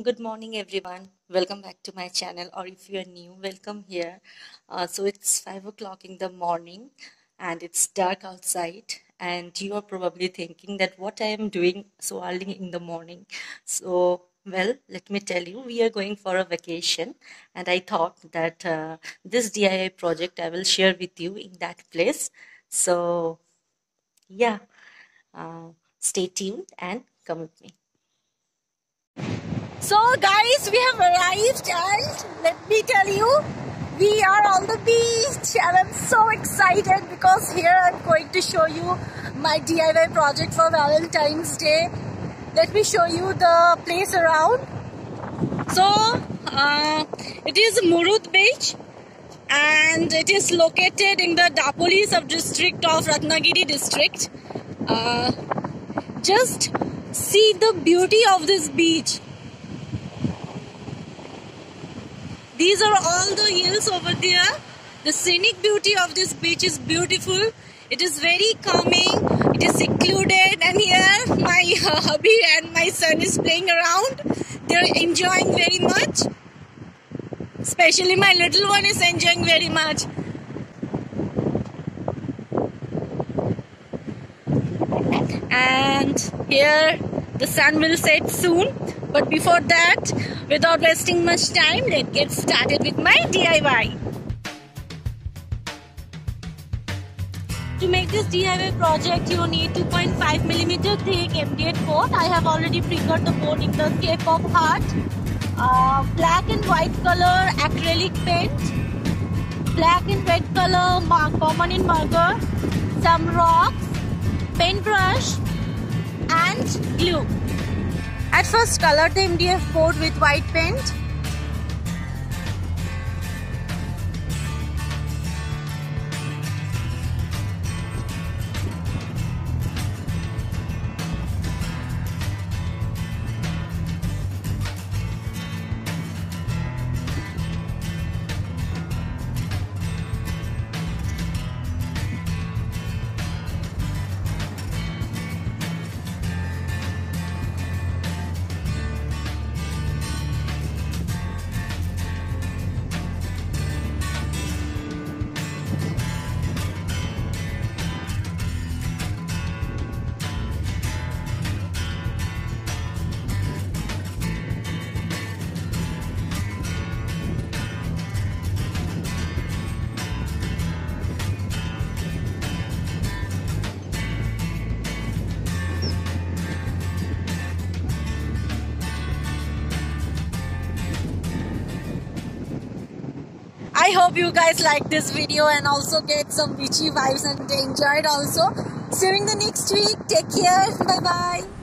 Good morning, everyone. Welcome back to my channel, or if you are new, welcome here. Uh, so it's five o'clock in the morning, and it's dark outside, and you are probably thinking that what I am doing so early in the morning. So, well, let me tell you, we are going for a vacation, and I thought that uh, this DIY project I will share with you in that place. So, yeah, uh, stay tuned and come with me. So guys, we have arrived and let me tell you, we are on the beach and I'm so excited because here I'm going to show you my DIY project for Valentine's Day. Let me show you the place around. So, uh, it is Murud Beach and it is located in the Dapoli sub-district of Ratnagiri district. Uh, just see the beauty of this beach These are all the hills over there. The scenic beauty of this beach is beautiful. It is very calming. It is secluded and here my hubby and my son is playing around. They're enjoying very much. Especially my little one is enjoying very much. And here the sun will set soon. But before that, without wasting much time, let's get started with my DIY. To make this DIY project, you need 2.5 millimeter thick MDF board. I have already prepared the board in the shape of heart. Uh, black and white color acrylic paint. Black and red color permanent marker. Some rocks, paintbrush and glue. At first color the MDF board with white paint I hope you guys like this video and also get some beachy vibes and enjoy it also. See you in the next week. Take care. Bye bye.